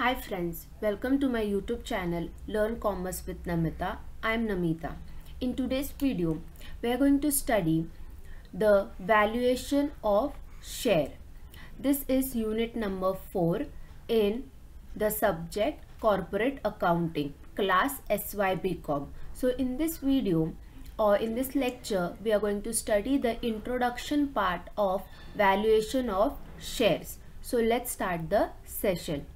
Hi friends, welcome to my YouTube channel Learn Commerce with Namita. I am Namita. In today's video, we are going to study the valuation of share. This is unit number 4 in the subject corporate accounting class SYBCom. So in this video or in this lecture, we are going to study the introduction part of valuation of shares. So let's start the session.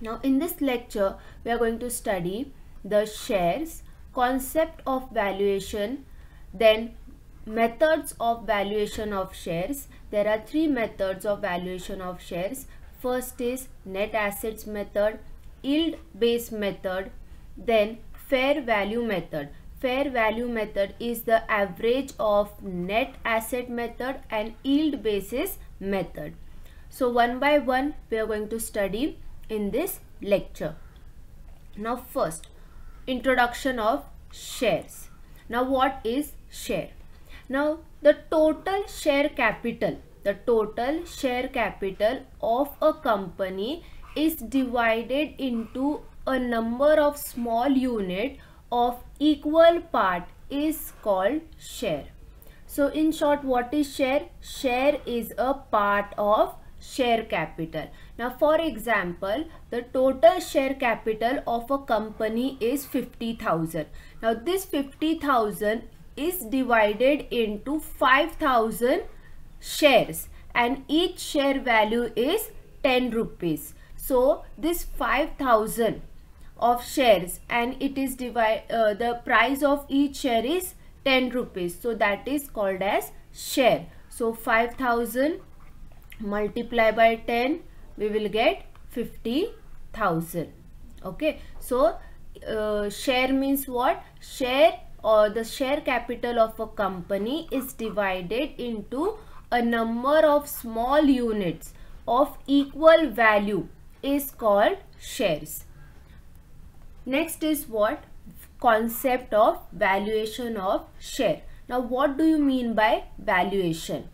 Now in this lecture, we are going to study the shares, concept of valuation, then methods of valuation of shares. There are three methods of valuation of shares. First is net assets method, yield based method, then fair value method. Fair value method is the average of net asset method and yield basis method. So one by one we are going to study in this lecture. Now first introduction of shares. Now what is share? Now the total share capital, the total share capital of a company is divided into a number of small unit of equal part is called share. So in short what is share? Share is a part of share capital. Now for example, the total share capital of a company is 50,000. Now this 50,000 is divided into 5,000 shares and each share value is 10 rupees. So this 5,000 of shares and it is divide uh, the price of each share is 10 rupees. So that is called as share. So 5000 multiply by 10 we will get 50,000 okay so uh, share means what? Share or the share capital of a company is divided into a number of small units of equal value is called shares. Next is what? Concept of valuation of share. Now what do you mean by valuation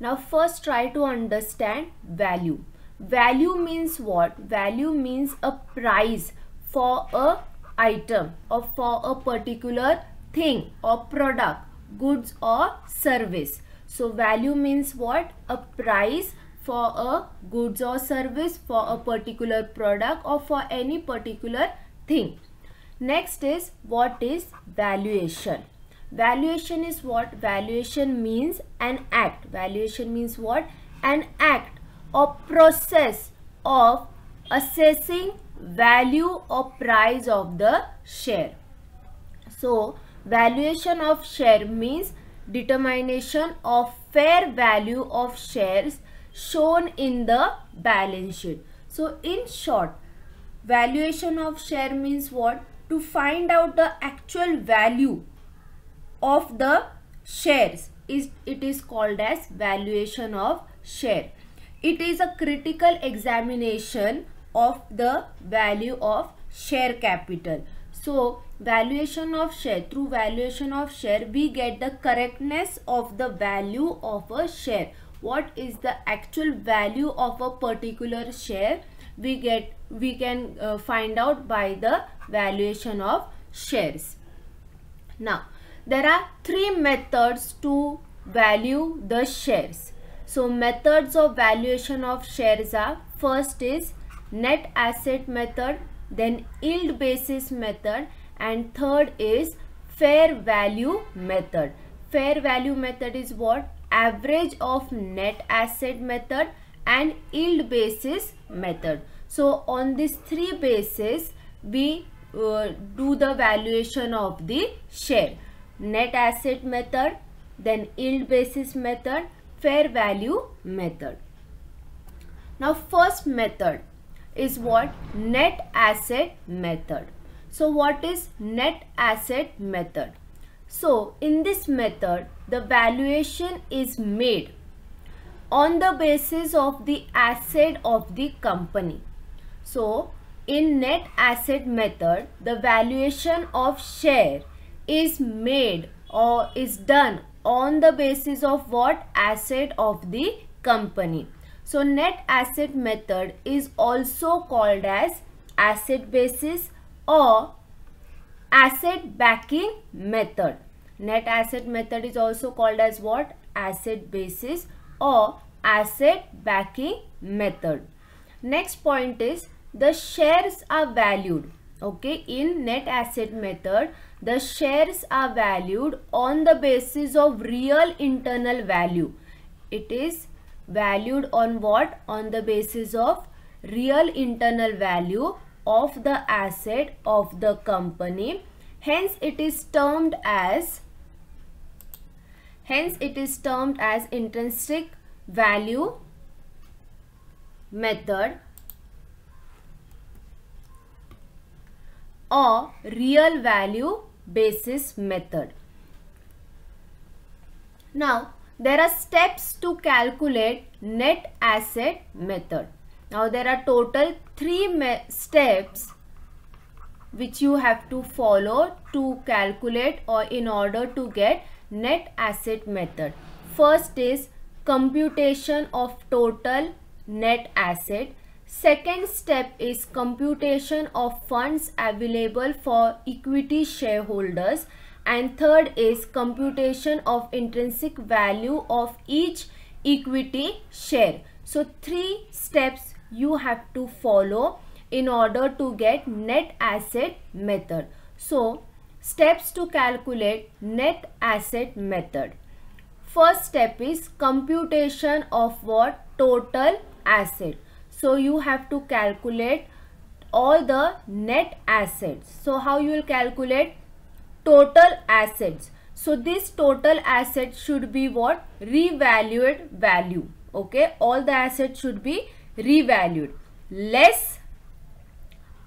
now first try to understand value. Value means what? Value means a price for a item or for a particular thing or product, goods or service. So value means what? A price for a goods or service for a particular product or for any particular thing. Next is what is valuation? Valuation is what? Valuation means an act. Valuation means what? An act or process of assessing value or price of the share. So, valuation of share means determination of fair value of shares shown in the balance sheet. So, in short, valuation of share means what? To find out the actual value of the shares. Is it is called as valuation of share. It is a critical examination of the value of share capital. So valuation of share through valuation of share we get the correctness of the value of a share. What is the actual value of a particular share? We get we can uh, find out by the valuation of shares. Now there are three methods to value the shares. So methods of valuation of shares are first is net asset method, then yield basis method and third is fair value method. Fair value method is what? Average of net asset method and yield basis method. So on these three bases we uh, do the valuation of the share net asset method, then yield basis method, fair value method. Now first method is what? Net asset method. So what is net asset method? So in this method, the valuation is made on the basis of the asset of the company. So in net asset method, the valuation of share is made or is done on the basis of what asset of the company. So net asset method is also called as asset basis or asset backing method. Net asset method is also called as what? Asset basis or asset backing method. Next point is the shares are valued. Okay, in net asset method, the shares are valued on the basis of real internal value. It is valued on what? On the basis of real internal value of the asset of the company. Hence, it is termed as Hence, it is termed as intrinsic value method or real value basis method. Now, there are steps to calculate net asset method. Now, there are total three steps which you have to follow to calculate or in order to get net asset method. First is computation of total net asset. Second step is computation of funds available for equity shareholders and third is computation of intrinsic value of each equity share. So three steps you have to follow in order to get net asset method. So Steps to calculate net asset method. First step is computation of what? Total asset. So you have to calculate all the net assets. So how you will calculate? Total assets. So this total asset should be what? Revalued value. Okay. All the assets should be revalued. Less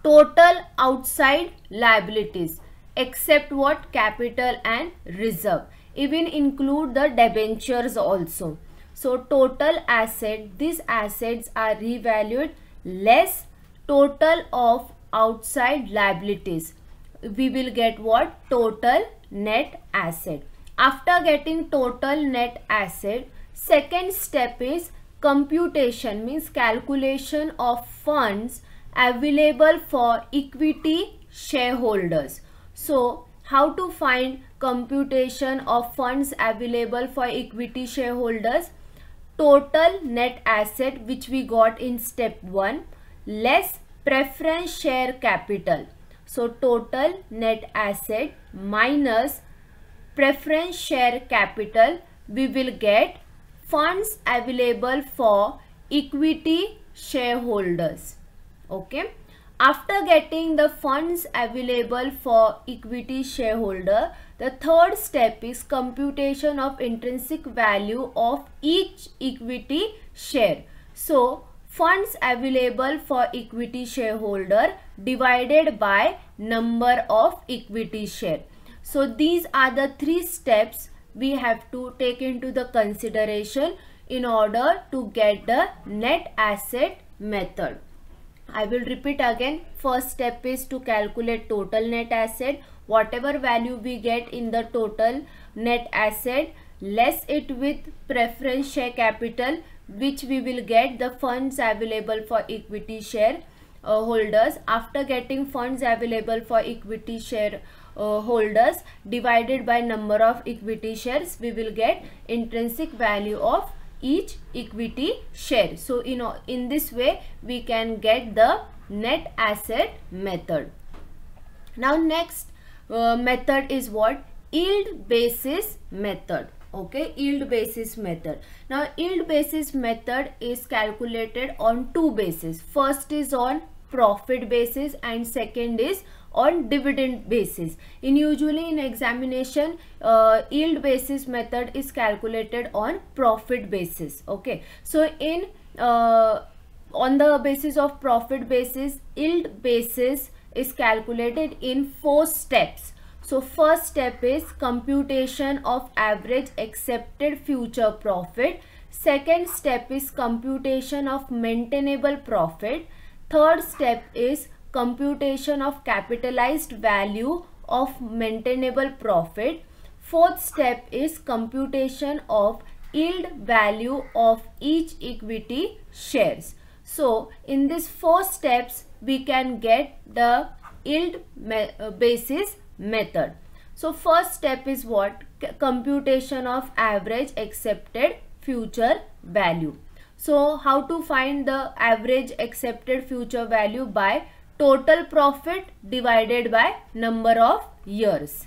total outside liabilities except what capital and reserve even include the debentures also so total asset these assets are revalued less total of outside liabilities. We will get what? Total net asset. After getting total net asset second step is computation means calculation of funds available for equity shareholders. So, how to find computation of funds available for equity shareholders? Total net asset which we got in step 1 less preference share capital. So, total net asset minus preference share capital we will get funds available for equity shareholders. Okay. After getting the funds available for equity shareholder, the third step is computation of intrinsic value of each equity share. So, funds available for equity shareholder divided by number of equity share. So, these are the three steps we have to take into the consideration in order to get the net asset method. I will repeat again. First step is to calculate total net asset. Whatever value we get in the total net asset, less it with preference share capital which we will get the funds available for equity share uh, holders. After getting funds available for equity share uh, holders divided by number of equity shares, we will get intrinsic value of each equity share. So, you know, in this way we can get the net asset method. Now, next uh, method is what? Yield basis method. Okay, yield basis method. Now, yield basis method is calculated on two bases. First is on profit basis and second is on dividend basis. In usually in examination uh, yield basis method is calculated on profit basis okay? So in uh, on the basis of profit basis yield basis is calculated in four steps. So first step is computation of average accepted future profit. Second step is computation of maintainable profit. Third step is computation of capitalized value of maintainable profit. Fourth step is computation of yield value of each equity shares. So in these four steps we can get the yield me uh, basis method. So first step is what? Computation of average accepted future value. So how to find the average accepted future value by total profit divided by number of years.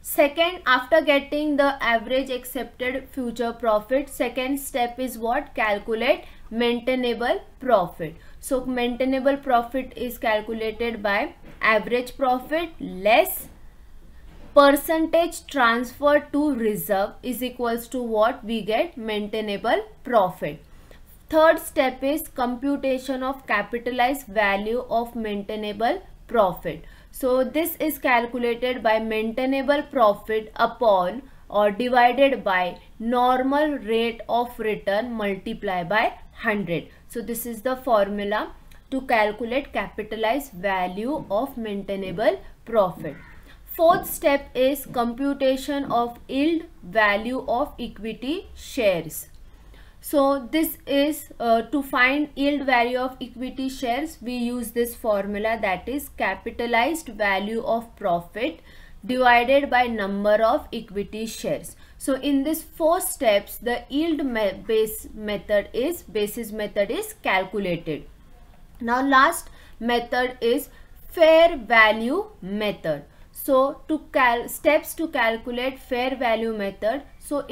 Second, after getting the average accepted future profit, second step is what? Calculate maintainable profit. So, maintainable profit is calculated by average profit less percentage transfer to reserve is equals to what we get maintainable profit. Third step is computation of capitalized value of maintainable profit. So this is calculated by maintainable profit upon or divided by normal rate of return multiplied by 100. So this is the formula to calculate capitalized value of maintainable profit. Fourth step is computation of yield value of equity shares. So this is uh, to find yield value of equity shares we use this formula that is capitalized value of profit divided by number of equity shares. So in this four steps the yield me base method is basis method is calculated. Now last method is fair value method. So to cal steps to calculate fair value method so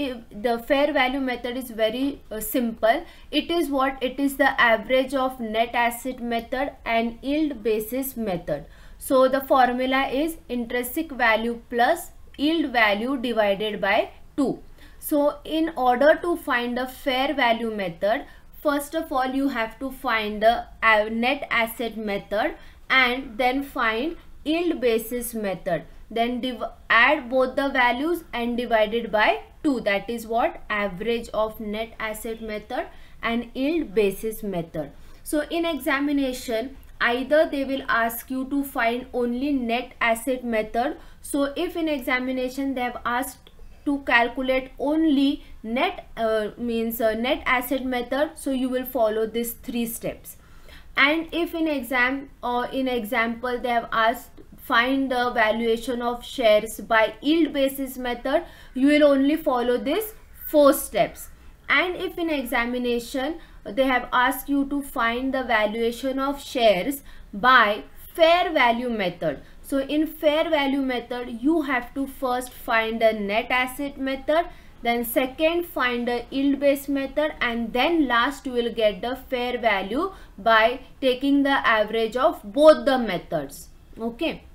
the fair value method is very uh, simple it is what? It is the average of net asset method and yield basis method. So the formula is intrinsic value plus yield value divided by 2 so in order to find the fair value method first of all you have to find the uh, net asset method and then find yield basis method. Then add both the values and divided by 2 that is what? Average of net asset method and yield basis method. So in examination either they will ask you to find only net asset method. So if in examination they have asked to calculate only net uh, means uh, net asset method so you will follow these three steps. And if in exam or in example they have asked find the valuation of shares by yield basis method you will only follow this four steps. And if in examination they have asked you to find the valuation of shares by fair value method. So in fair value method you have to first find the net asset method then second find the yield based method and then last you will get the fair value by taking the average of both the methods. Okay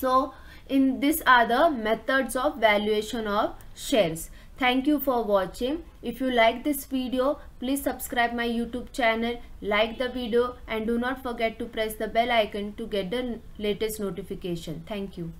so in this are the methods of valuation of shares. Thank you for watching. If you like this video, please subscribe my YouTube channel, like the video and do not forget to press the bell icon to get the latest notification. Thank you.